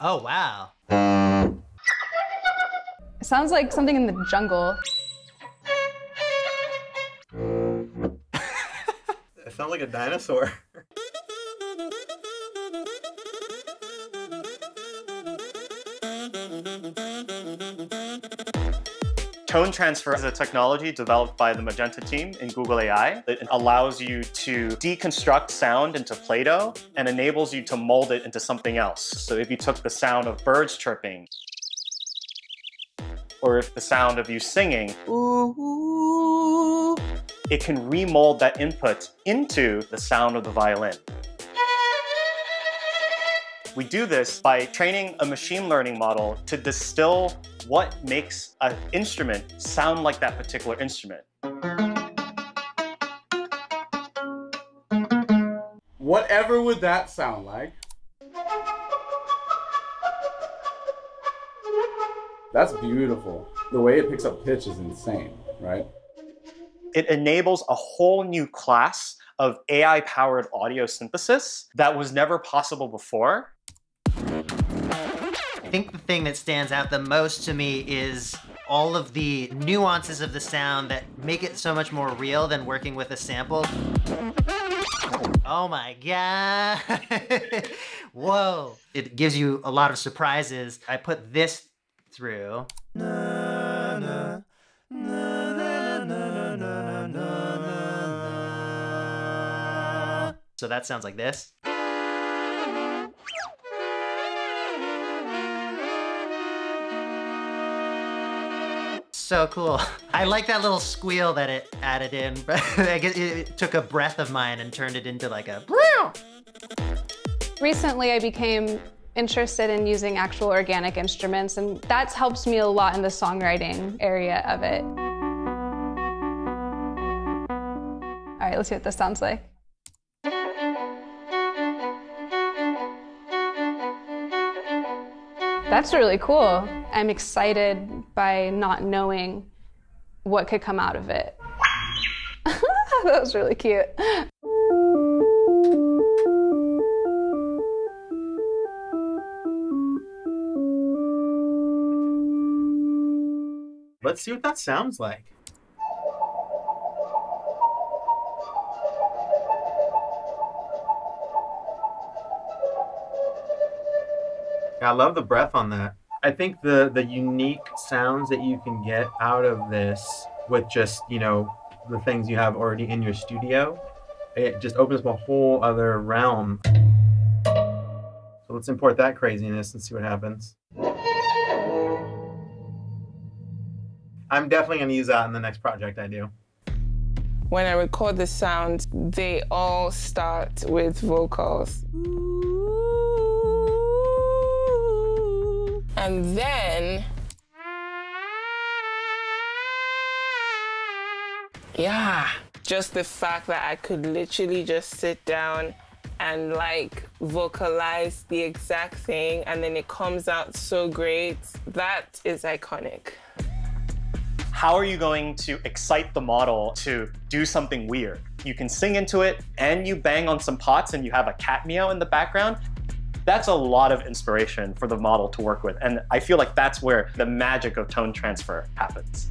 Oh, wow. It sounds like something in the jungle. It sounds like a dinosaur. Tone transfer is a technology developed by the Magenta team in Google AI. It allows you to deconstruct sound into Play-Doh and enables you to mold it into something else. So if you took the sound of birds chirping, or if the sound of you singing, it can remold that input into the sound of the violin. We do this by training a machine learning model to distill what makes an instrument sound like that particular instrument. Whatever would that sound like? That's beautiful. The way it picks up pitch is insane, right? It enables a whole new class of AI powered audio synthesis that was never possible before. I think the thing that stands out the most to me is all of the nuances of the sound that make it so much more real than working with a sample. Oh my god. Whoa. It gives you a lot of surprises. I put this through. So that sounds like this. So cool. I like that little squeal that it added in. I guess it took a breath of mine and turned it into like a. Recently, I became interested in using actual organic instruments, and that's helps me a lot in the songwriting area of it. All right, let's see what this sounds like. That's really cool. I'm excited by not knowing what could come out of it. that was really cute. Let's see what that sounds like. I love the breath on that. I think the the unique sounds that you can get out of this with just, you know, the things you have already in your studio, it just opens up a whole other realm. So let's import that craziness and see what happens. I'm definitely to use that in the next project I do. When I record the sounds, they all start with vocals. And then, yeah, just the fact that I could literally just sit down and like vocalize the exact thing and then it comes out so great, that is iconic. How are you going to excite the model to do something weird? You can sing into it and you bang on some pots and you have a cat meow in the background. That's a lot of inspiration for the model to work with. And I feel like that's where the magic of tone transfer happens.